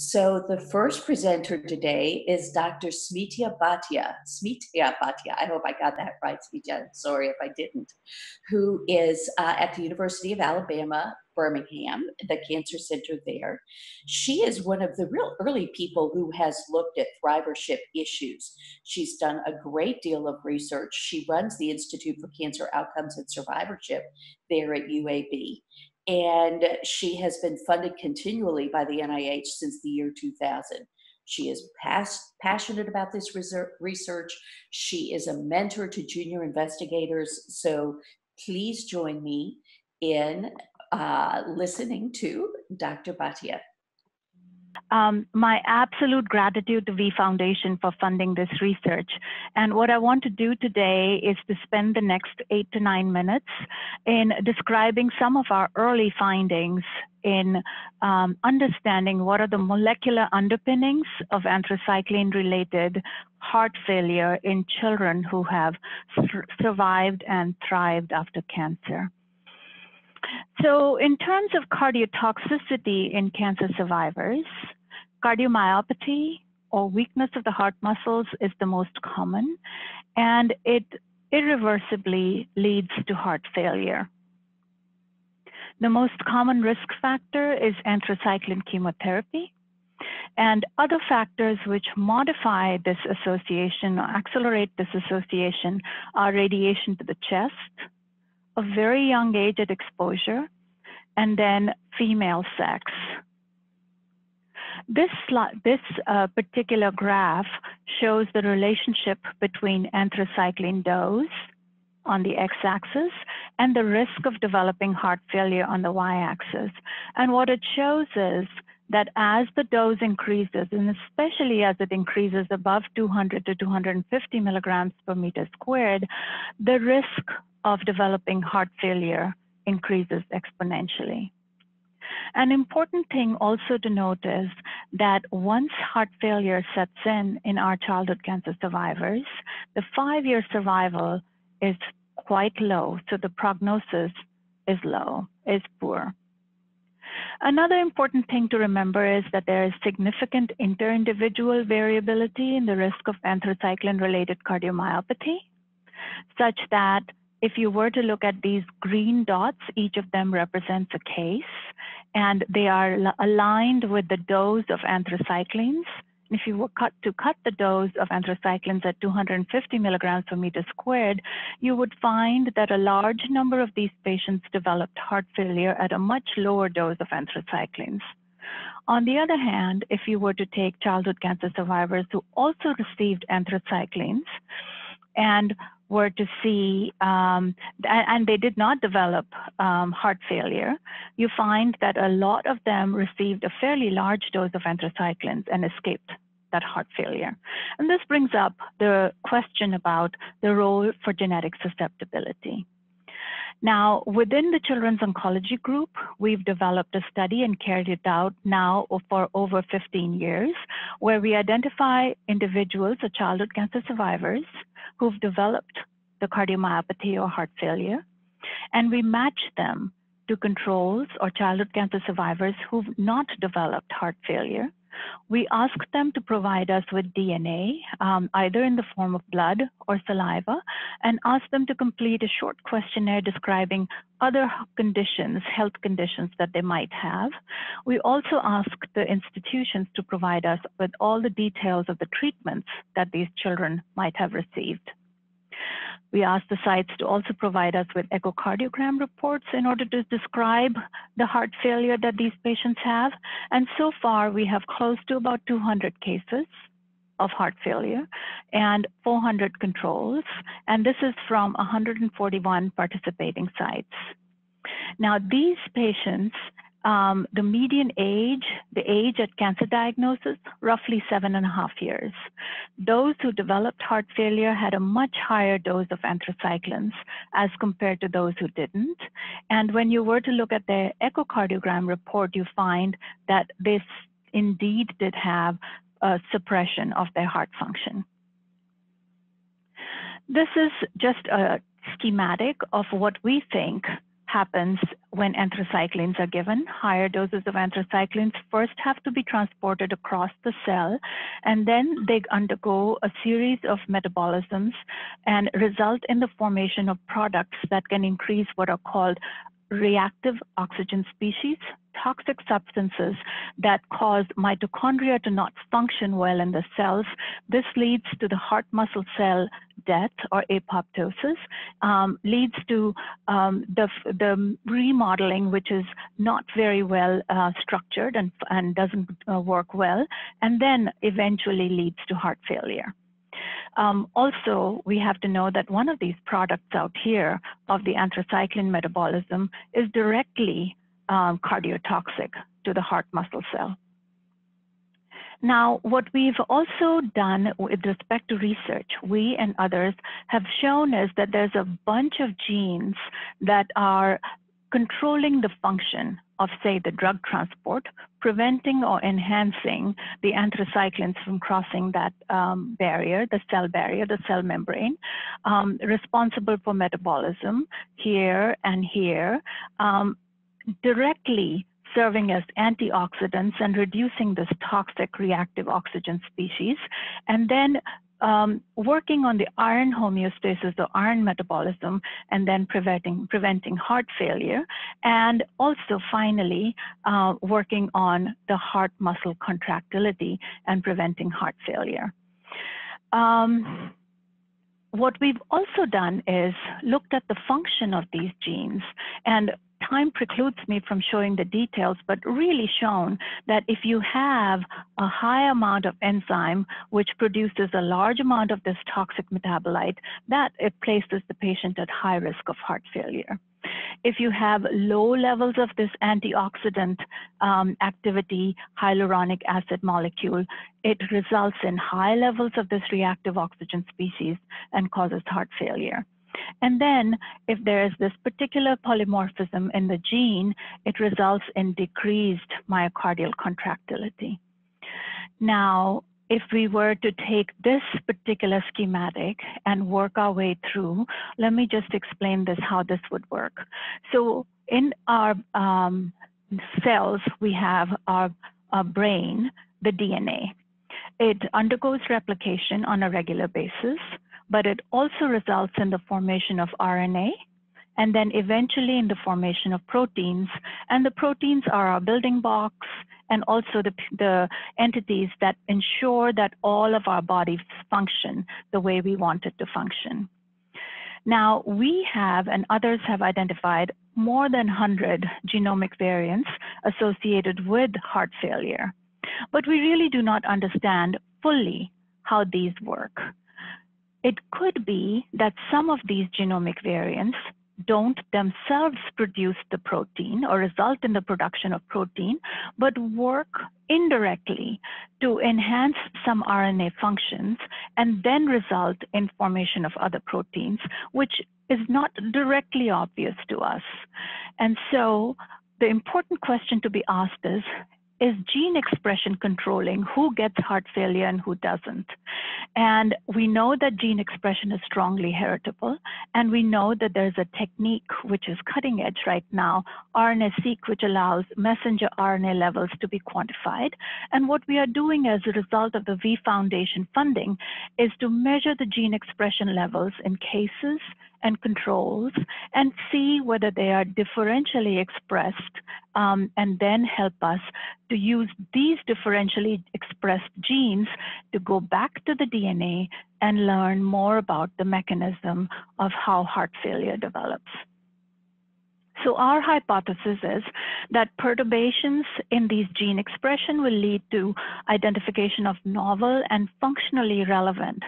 So the first presenter today is Dr. Smita Bhatia. Smita Bhatia, I hope I got that right, Smita. Sorry if I didn't. Who is uh, at the University of Alabama, Birmingham, the cancer center there. She is one of the real early people who has looked at thrivership issues. She's done a great deal of research. She runs the Institute for Cancer Outcomes and Survivorship there at UAB and she has been funded continually by the NIH since the year 2000. She is past, passionate about this research. She is a mentor to junior investigators. So please join me in uh, listening to Dr. Bhatia um, my absolute gratitude to V Foundation for funding this research. And what I want to do today is to spend the next eight to nine minutes in describing some of our early findings in um, understanding what are the molecular underpinnings of anthracycline related heart failure in children who have survived and thrived after cancer. So in terms of cardiotoxicity in cancer survivors, cardiomyopathy or weakness of the heart muscles is the most common, and it irreversibly leads to heart failure. The most common risk factor is anthracycline chemotherapy. And other factors which modify this association or accelerate this association are radiation to the chest, a very young age at exposure, and then female sex. This, this uh, particular graph shows the relationship between anthracycline dose on the x-axis and the risk of developing heart failure on the y-axis. And what it shows is that as the dose increases, and especially as it increases above 200 to 250 milligrams per meter squared, the risk of developing heart failure increases exponentially. An important thing also to note is that once heart failure sets in in our childhood cancer survivors, the five-year survival is quite low, so the prognosis is low, is poor. Another important thing to remember is that there is significant inter-individual variability in the risk of anthracycline-related cardiomyopathy, such that if you were to look at these green dots, each of them represents a case, and they are aligned with the dose of anthracyclines. If you were cut to cut the dose of anthracyclines at 250 milligrams per meter squared, you would find that a large number of these patients developed heart failure at a much lower dose of anthracyclines. On the other hand, if you were to take childhood cancer survivors who also received anthracyclines and were to see, um, and they did not develop um, heart failure, you find that a lot of them received a fairly large dose of anthracyclines and escaped that heart failure. And this brings up the question about the role for genetic susceptibility. Now, within the Children's Oncology Group, we've developed a study and carried it out now for over 15 years, where we identify individuals or childhood cancer survivors who've developed the cardiomyopathy or heart failure, and we match them to controls or childhood cancer survivors who've not developed heart failure. We ask them to provide us with DNA, um, either in the form of blood or saliva, and ask them to complete a short questionnaire describing other conditions, health conditions that they might have. We also ask the institutions to provide us with all the details of the treatments that these children might have received. We asked the sites to also provide us with echocardiogram reports in order to describe the heart failure that these patients have. And so far, we have close to about 200 cases of heart failure and 400 controls. And this is from 141 participating sites. Now, these patients um, the median age, the age at cancer diagnosis, roughly seven and a half years. Those who developed heart failure had a much higher dose of anthracyclines as compared to those who didn't. And when you were to look at their echocardiogram report, you find that this indeed did have a suppression of their heart function. This is just a schematic of what we think happens when anthracyclines are given. Higher doses of anthracyclines first have to be transported across the cell, and then they undergo a series of metabolisms and result in the formation of products that can increase what are called reactive oxygen species, toxic substances that cause mitochondria to not function well in the cells. This leads to the heart muscle cell death or apoptosis, um, leads to um, the, the remodeling, which is not very well uh, structured and, and doesn't uh, work well, and then eventually leads to heart failure. Um, also, we have to know that one of these products out here of the anthracycline metabolism is directly um, cardiotoxic to the heart muscle cell. Now, what we've also done with respect to research, we and others have shown is that there's a bunch of genes that are controlling the function of, say, the drug transport, preventing or enhancing the anthracyclines from crossing that um, barrier, the cell barrier, the cell membrane, um, responsible for metabolism here and here, um, directly serving as antioxidants and reducing this toxic reactive oxygen species, and then um, working on the iron homeostasis, the iron metabolism, and then preventing, preventing heart failure. And also finally, uh, working on the heart muscle contractility and preventing heart failure. Um, what we've also done is looked at the function of these genes and time precludes me from showing the details, but really shown that if you have a high amount of enzyme, which produces a large amount of this toxic metabolite, that it places the patient at high risk of heart failure. If you have low levels of this antioxidant um, activity hyaluronic acid molecule, it results in high levels of this reactive oxygen species and causes heart failure. And then if there's this particular polymorphism in the gene, it results in decreased myocardial contractility. Now, if we were to take this particular schematic and work our way through, let me just explain this, how this would work. So in our um, cells, we have our, our brain, the DNA. It undergoes replication on a regular basis but it also results in the formation of RNA and then eventually in the formation of proteins. And the proteins are our building blocks and also the, the entities that ensure that all of our bodies function the way we want it to function. Now, we have and others have identified more than 100 genomic variants associated with heart failure, but we really do not understand fully how these work. It could be that some of these genomic variants don't themselves produce the protein or result in the production of protein, but work indirectly to enhance some RNA functions and then result in formation of other proteins, which is not directly obvious to us. And so the important question to be asked is, is gene expression controlling who gets heart failure and who doesn't. And we know that gene expression is strongly heritable, and we know that there's a technique which is cutting edge right now, RNA-seq, which allows messenger RNA levels to be quantified. And what we are doing as a result of the V Foundation funding is to measure the gene expression levels in cases and controls and see whether they are differentially expressed um, and then help us to use these differentially expressed genes to go back to the DNA and learn more about the mechanism of how heart failure develops. So our hypothesis is that perturbations in these gene expression will lead to identification of novel and functionally relevant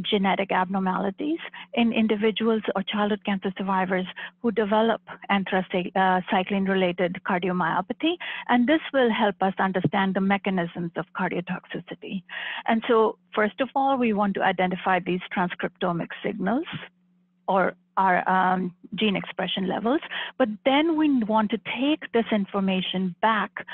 genetic abnormalities in individuals or childhood cancer survivors who develop anthracycline-related uh, cardiomyopathy. And this will help us understand the mechanisms of cardiotoxicity. And so first of all, we want to identify these transcriptomic signals or our um, gene expression levels, but then we want to take this information back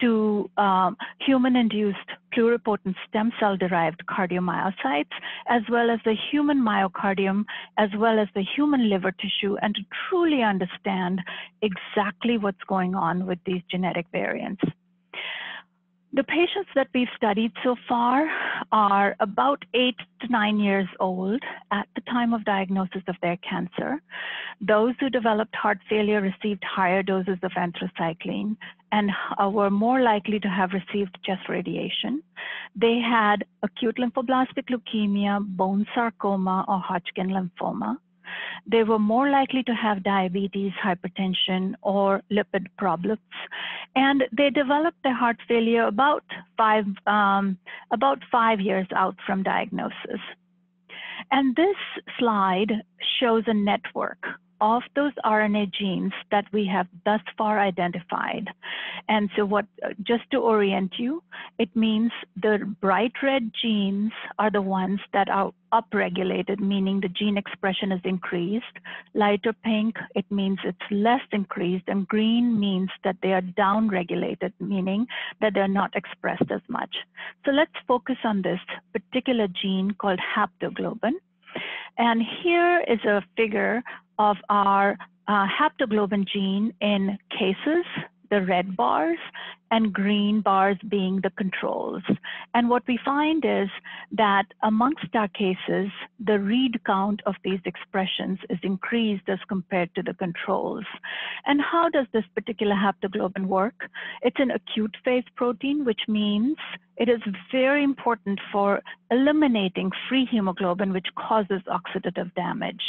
to um, human-induced pluripotent stem cell derived cardiomyocytes, as well as the human myocardium, as well as the human liver tissue, and to truly understand exactly what's going on with these genetic variants. The patients that we've studied so far are about eight to nine years old at the time of diagnosis of their cancer. Those who developed heart failure received higher doses of anthracycline and uh, were more likely to have received just radiation. They had acute lymphoblastic leukemia, bone sarcoma, or Hodgkin lymphoma they were more likely to have diabetes, hypertension, or lipid problems. And they developed their heart failure about five, um, about five years out from diagnosis. And this slide shows a network of those RNA genes that we have thus far identified. And so what, just to orient you, it means the bright red genes are the ones that are upregulated, meaning the gene expression is increased. Lighter pink, it means it's less increased. And green means that they are downregulated, meaning that they're not expressed as much. So let's focus on this particular gene called haptoglobin. And here is a figure of our uh, haptoglobin gene in cases, the red bars, and green bars being the controls. And what we find is that amongst our cases, the read count of these expressions is increased as compared to the controls. And how does this particular haptoglobin work? It's an acute phase protein, which means it is very important for eliminating free hemoglobin, which causes oxidative damage.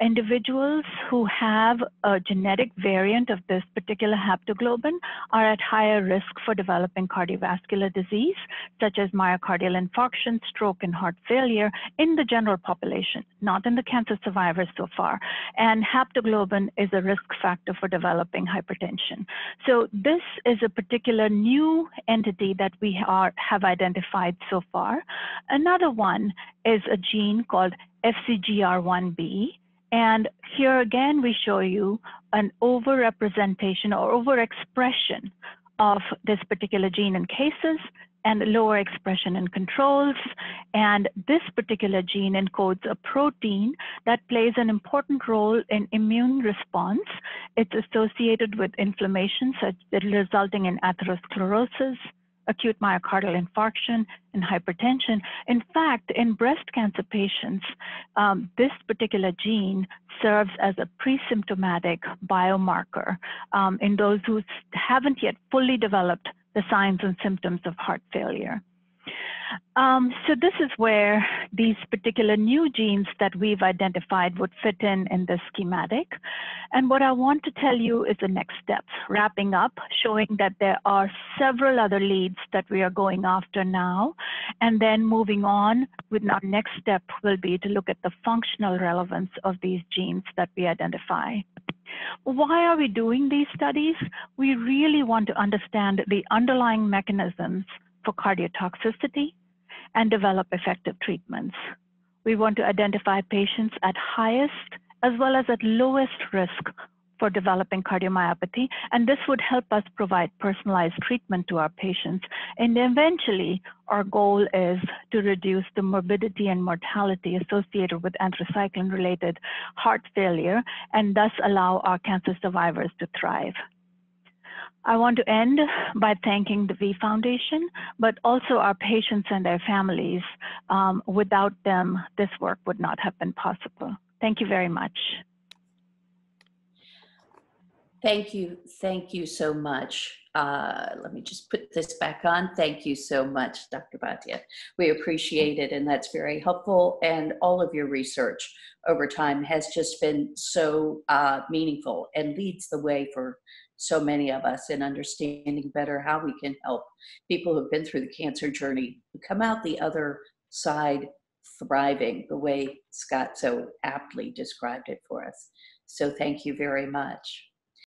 Individuals who have a genetic variant of this particular haptoglobin are at higher risk for developing cardiovascular disease, such as myocardial infarction, stroke, and heart failure in the general population, not in the cancer survivors so far. And haptoglobin is a risk factor for developing hypertension. So this is a particular new entity that we are, have identified so far. Another one is a gene called FCGR1B. And here again, we show you an overrepresentation or overexpression of this particular gene in cases and lower expression in controls. And this particular gene encodes a protein that plays an important role in immune response. It's associated with inflammation, such resulting in atherosclerosis, acute myocardial infarction and hypertension. In fact, in breast cancer patients, um, this particular gene serves as a pre-symptomatic biomarker um, in those who haven't yet fully developed the signs and symptoms of heart failure. Um, so this is where these particular new genes that we've identified would fit in in this schematic. And what I want to tell you is the next steps, wrapping up, showing that there are several other leads that we are going after now. And then moving on with our next step will be to look at the functional relevance of these genes that we identify. Why are we doing these studies? We really want to understand the underlying mechanisms for cardiotoxicity and develop effective treatments. We want to identify patients at highest as well as at lowest risk for developing cardiomyopathy, and this would help us provide personalized treatment to our patients. And eventually, our goal is to reduce the morbidity and mortality associated with anthracycline-related heart failure, and thus allow our cancer survivors to thrive. I want to end by thanking the V Foundation, but also our patients and their families. Um, without them, this work would not have been possible. Thank you very much. Thank you. Thank you so much. Uh, let me just put this back on. Thank you so much, Dr. Bhatia. We appreciate it, and that's very helpful. And all of your research over time has just been so uh, meaningful and leads the way for so many of us in understanding better how we can help people who've been through the cancer journey come out the other side thriving the way Scott so aptly described it for us. So thank you very much.